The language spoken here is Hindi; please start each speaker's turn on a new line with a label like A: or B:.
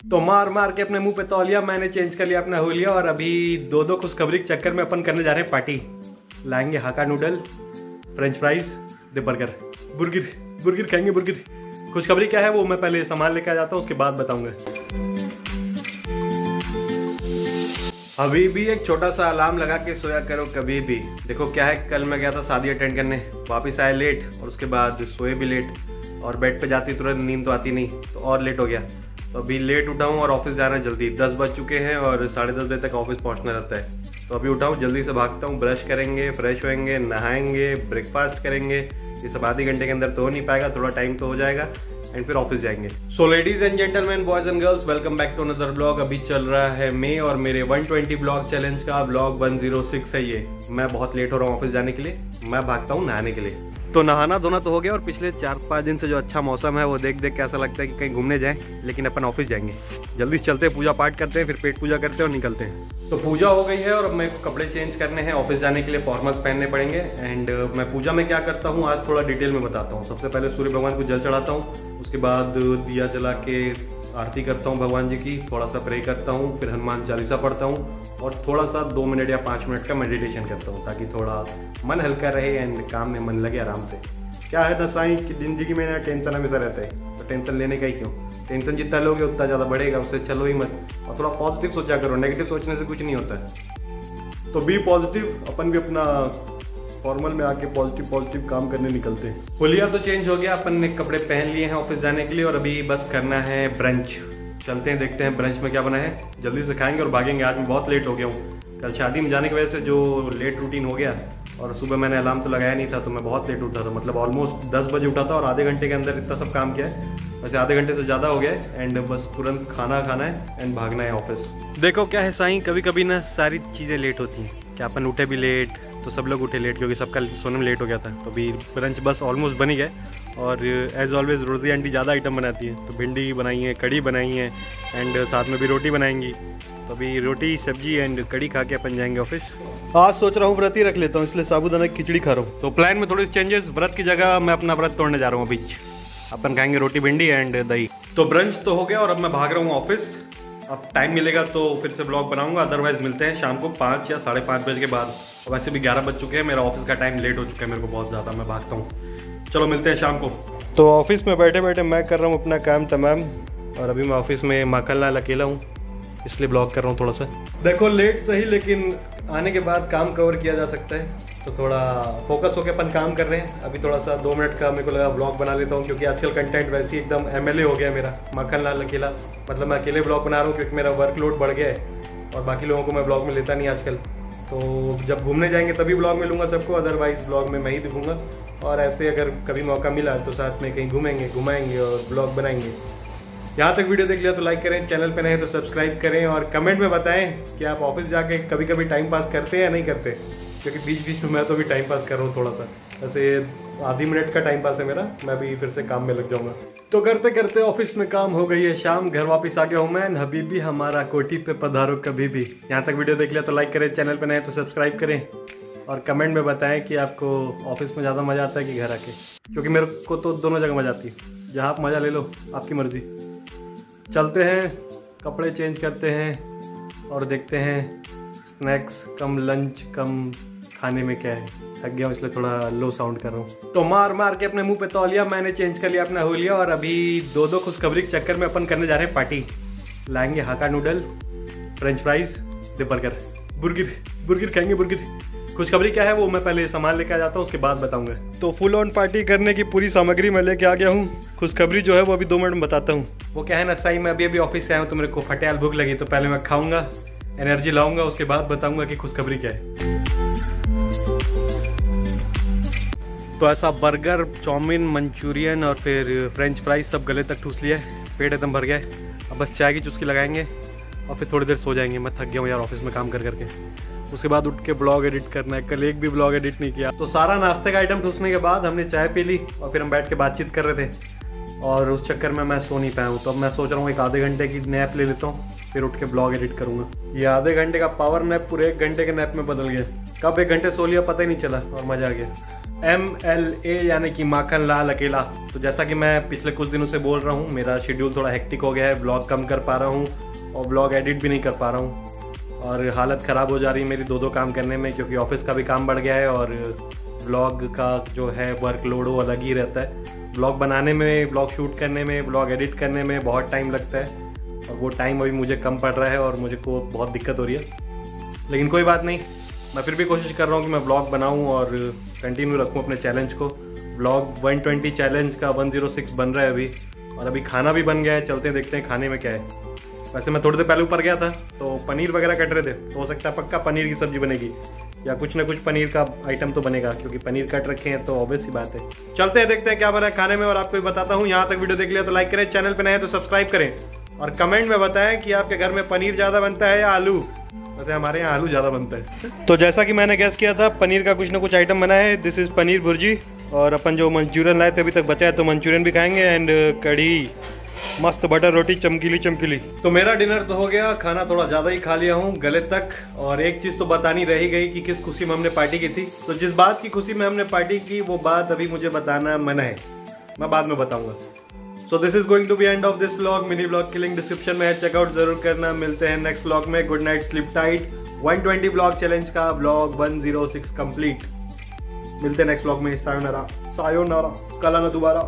A: तो मार मार के अपने मुँह पे तौलिया, मैंने चेंज कर लिया अपना होलिया और अभी दो दो खुशखबरी के चक्कर में अपन करने जा रहे हैं पार्टी लाएँगे हाका नूडल फ्रेंच फ्राइज दे बर्गर बुर्गिर बुर्गिर खाएँगे, बुर्गिर। खुशखबरी क्या है वो मैं पहले सामान लेकर जाता हूँ, उसके बाद बताऊँगा। अभी भी एक छोटा सा अलार्म लगा के सोया करो कभी भी। देखो क्या है, कल मैं गया था शादी अटेंड करने। वापस आया लेट और उसके बाद सोए भी लेट और बेड पे जाती तुरंत नींद तो आती नहीं तो और लेट हो गया। तो अभी लेट उठा हूँ और ऑफ़िस जाना है जल्दी। दस बज चुके हैं और साढ़े दस बजे तक ऑफ़िस पहुँचना रहता है। तो अभी उठाऊँ, जल्दी से भागता हूँ, ब्रश करेंगे, फ्रेश होएँगे, नहाएँगे ब्रेकफास्ट करेंगे। ये सब आधे घंटे के अंदर तो हो नहीं पाएगा, थोड़ा टाइम तो हो जाएगा। एंड फिर ऑफ़िस जाएँगे। So ladies and gentleman boys and girls welcome back to another blog अभी चल रहा है मे और मेरे 120 ब्लॉग चैलेंज का। ब्लॉग 106 है ये। मैं बहुत लेट हो रहा हूँ ऑफ़िस जाने के लिए। मैं भागता हूँ नहाने के लिए। तो नहाना धोना तो हो गया और पिछले चार पाँच दिन से जो अच्छा मौसम है वो देख देख के ऐसा लगता है कि कहीं घूमने जाएँ लेकिन अपन ऑफ़िस जाएँगे। जल्दी चलते हैं पूजा पाठ करते हैं फिर पेट पूजा करते हैं और निकलते हैं। तो पूजा हो गई है और अब मेरे को कपड़े चेंज करने हैं ऑफ़िस जाने के लिए फॉर्मल्स पहनने पड़ेंगे। एंड uh, मैं पूजा में क्या करता हूँ आज थोड़ा डिटेल में बताता हूँ। सबसे पहले सूर्य भगवान को जल चढ़ाता हूँ उसके बाद दिया जला के आरती करता हूँ भगवान जी की थोड़ा सा प्रे करता हूँ, फिर हनुमान चालीसा पढ़ता हूँ और थोड़ा सा दो मिनट या पाँच मिनट का मेडिटेशन करता हूँ ताकि थोड़ा मन हल्का रहे एंड काम में मन लगे आराम से। क्या है ना साई कि ज़िंदगी में ना टेंशन हमेशा रहता है। तो टेंशन लेने का ही क्यों? टेंशन जितना लोगे उतना ज़्यादा बढ़ेगा, उससे चलो ही मत। और थोड़ा पॉजिटिव सोचा करो नेगेटिव सोचने से कुछ नहीं होता। है तो बी पॉजिटिव अपन भी अपना फॉर्मल में आके पॉजिटिव पॉजिटिव काम करने निकलते हैं। होलिया तो चेंज हो गया अपन ने कपड़े पहन लिए हैं ऑफ़िस जाने के लिए और अभी बस करना है ब्रंच चलते हैं देखते हैं ब्रंच में क्या बना है। जल्दी से खाएँगे और भागेंगे आज मैं बहुत लेट हो गया हूँ। कल शादी में जाने की वजह से जो लेट रूटीन हो गया और सुबह मैंने अलार्म तो लगाया नहीं था तो मैं बहुत लेट उठा था। मतलब ऑलमोस्ट दस बजे उठा था और आधे घंटे के अंदर इतना सब काम किया है। वैसे आधे घंटे से ज़्यादा हो गया है एंड बस तुरंत खाना खाना है एंड भागना है ऑफ़िस देखो क्या है साई कभी कभी ना सारी चीज़ें लेट होती हैं। क्या अपन उठे भी लेट तो सब लोग उठे लेट क्योंकि सबका सोने में लेट हो गया था। तो अभी ब्रंच बस ऑलमोस्ट बनी गए और एज ऑलवेज रोजी आंटी ज़्यादा आइटम बनाती है। तो भिंडी बनाई है कड़ी बनाई है एंड साथ में भी रोटी बनाएँगी। तो अभी रोटी सब्ज़ी एंड कड़ी खा के अपन जाएँगे ऑफ़िस आज सोच रहा हूँ व्रत ही रख लेता हूँ इसलिए साबुदाना की खिचड़ी खा रहा हूँ। तो प्लान में थोड़ी चेंजेस व्रत की जगह मैं अपना व्रत तोड़ने जा रहा हूँ अभी। अपन खाएँगे रोटी भिंडी एंड दही। तो ब्रंच तो हो गया और अब मैं भाग रहा हूँ ऑफ़िस अब टाइम मिलेगा तो फिर से ब्लॉग बनाऊँगा अदरवाइज़ मिलते हैं शाम को पाँच या साढ़े पाँच बजे के बाद। वैसे भी ग्यारह बज चुके हैं, मेरा ऑफ़िस का टाइम लेट हो चुका है, मेरे को बहुत ज़्यादा, मैं भागता हूँ। चलो, मिलते हैं शाम को। तो ऑफ़िस में बैठे बैठे मैं कर रहा हूँ अपना काम तमाम, और अभी मैं ऑफ़िस में माखन लाल अकेला हूँ। इसलिए ब्लॉग कर रहा हूँ थोड़ा सा। देखो लेट सही, लेकिन आने के बाद काम कवर किया जा सकता है। तो थोड़ा फोकस होकर अपन काम कर रहे हैं। अभी थोड़ा सा दो मिनट का मेरे को लगा ब्लॉग बना लेता हूँ, क्योंकि आजकल कंटेंट वैसे ही एकदम एमएलए हो गया मेरा मक्खन लाल अकेला। मतलब मैं अकेले ब्लॉग बना रहा हूँ, क्योंकि मेरा वर्कलोड बढ़ गया है, और बाकी लोगों को मैं ब्लॉग में लेता नहीं आजकल। तो जब घूमने जाएँगे तभी ब्लॉग में लूँगा सबको अदरवाइज़ ब्लॉग में मैं ही दिखूँगा। और ऐसे अगर कभी मौका मिला तो साथ में कहीं घूमेंगे, घुमाएँगे और ब्लॉग बनाएँगे। यहाँ तक वीडियो देख लिया तो लाइक करें, चैनल पे नए तो सब्सक्राइब करें और कमेंट में बताएँ कि आप ऑफ़िस जाके कभी कभी टाइम पास करते हैं या नहीं करते। क्योंकि बीच बीच में मैं तो भी टाइम पास कर रहा हूँ थोड़ा सा। ऐसे आधी मिनट का टाइम पास है मेरा, मैं भी फिर से काम में लग जाऊँगा। तो करते करते ऑफ़िस में काम हो गई है शाम, घर वापस आ गया हूँ मैं, हबीबी हमारा कोठी पे पधारो कभी भी। यहाँ तक वीडियो देख लिया तो लाइक करें, चैनल पर नए तो सब्सक्राइब करें और कमेंट में बताएँ कि आपको ऑफ़िस में ज़्यादा मज़ा आता है कि घर आके। क्योंकि मेरे को तो दोनों जगह मज़ा आती है। जहाँ आप मज़ा ले लो, आपकी मर्ज़ी। चलते हैं, कपड़े चेंज करते हैं और देखते हैं स्नैक्स कम लंच कम खाने में क्या है। थक गया इसलिए थोड़ा लो साउंड कर रहा हूँ। तो मार मार के अपने मुँह पे तौलिया, मैंने चेंज कर लिया अपना होलिया और अभी दो दो खुशखबरी के चक्कर में अपन करने जा रहे हैं पार्टी लाएँगे हाका नूडल फ्रेंच फ्राइज दे बर्गर बुर्गिर बुर्गिर खाएँगे, बुर्गिर। खुशखबरी क्या है वो मैं पहले सामान लेके आ जाता हूँ उसके बाद बताऊँगा। तो फुल ऑन पार्टी करने की पूरी सामग्री मैं लेके आ गया हूँ। खुशखबरी जो है वो अभी दो मिनट में बताता हूँ। वो क्या है ना सही मैं अभी अभी ऑफ़िस से आया हूँ तो मेरे को फटेयाल भूख लगी तो पहले मैं खाऊँगा एनर्जी लाऊँगा उसके बाद बताऊँगा कि खुशखबरी क्या है। तो ऐसा बर्गर चाउमीन मंचूरियन और फिर फ्रेंच फ्राइज सब गले तक ठूस लिया पेट एकदम भर गया अब बस चाय की चुस्की लगाएँगे। और फिर थोड़ी देर सो जाएँगे। मैं थक गया हूँ यार ऑफ़िस में काम कर करके। उसके बाद उठ के ब्लॉग एडिट करना है। कल एक भी ब्लॉग एडिट नहीं किया। तो सारा नाश्ते का आइटम ठूसने के बाद हमने चाय पी ली और फिर हम बैठ के बातचीत कर रहे थे। और उस चक्कर में मैं सो नहीं पाया हूँ। तो अब मैं सोच रहा हूँ एक आधे घंटे की नैप ले लेता हूँ, फिर उठ के ब्लॉग एडिट करूँगा। ये आधे घंटे का पावर नैप पूरे एक घंटे के नैप में बदल गया। कब एक घंटे सो लिया पता ही नहीं चला और मज़ा आ गया। एम एल ए यानी कि माखन लाल अकेला। तो जैसा कि मैं पिछले कुछ दिनों से बोल रहा हूँ, मेरा शेड्यूल थोड़ा हेक्टिक हो गया है ब्लॉग कम कर पा रहा हूँ और ब्लॉग एडिट भी नहीं कर पा रहा हूँ। और हालत ख़राब हो जा रही है मेरी दो दो काम करने में, क्योंकि ऑफ़िस का भी काम बढ़ गया है और ब्लॉग का जो है वर्कलोड वो अलग ही रहता है। ब्लॉग बनाने में ब्लॉग शूट करने में ब्लॉग एडिट करने में बहुत टाइम लगता है। और वो टाइम अभी मुझे कम पड़ रहा है और मुझे को बहुत दिक्कत हो रही है। लेकिन कोई बात नहीं। मैं फिर भी कोशिश कर रहा हूँ कि मैं ब्लॉग बनाऊँ और कंटिन्यू रखूँ अपने चैलेंज को। ब्लॉग 120 चैलेंज का 106 बन रहा है अभी और अभी खाना भी बन गया है। चलते हैं, देखते हैं खाने में क्या है। वैसे मैं थोड़ी देर पहले ऊपर गया था तो पनीर वगैरह कट रहे थे। तो हो सकता है पक्का पनीर की सब्ज़ी बनेगी या कुछ ना कुछ पनीर का आइटम तो बनेगा, क्योंकि पनीर कट रखे हैं तो ऑब्वियस ही बात है। चलते हैं, देखते हैं क्या बना है खाने में और आपको भी बताता हूँ। यहाँ तक वीडियो देख लिया तो लाइक करें चैनल पर नए तो सब्सक्राइब करें। और कमेंट में बताएँ कि आपके घर में पनीर ज़्यादा बनता है या आलू। वैसे हमारे यहाँ आलू ज़्यादा बनता है। तो जैसा कि मैंने गैस किया था पनीर का कुछ ना कुछ आइटम बना है। दिस इज़ पनीर भुर्जी और अपन जो मंचूरियन लाए थे अभी तक बचा है तो मंचूरियन भी खाएँगे एंड कढ़ी। मस्त बटर रोटी चमकीली चमकीली। तो मेरा डिनर तो हो गया खाना थोड़ा ज़्यादा ही खा लिया हूँ गले तक। और एक चीज़ तो बतानी रही गई कि किस खुशी में हमने पार्टी की थी। तो जिस बात की खुशी में हमने पार्टी की वो बात अभी मुझे बताना मना है। मैं बाद में बताऊँगा। So this is going to be end of this blog mini blog की लिंक डिस्क्रिप्शन में है. चेकआउट ज़रूर करना. मिलते हैं नेक्स्ट ब्लॉग में. Good night sleep tight 120 blog challenge का ब्लॉग 106 कंप्लीट मिलते हैं नेक्स्ट ब्लॉग में. सायोनारा सायोनारा कल आना दोबारा.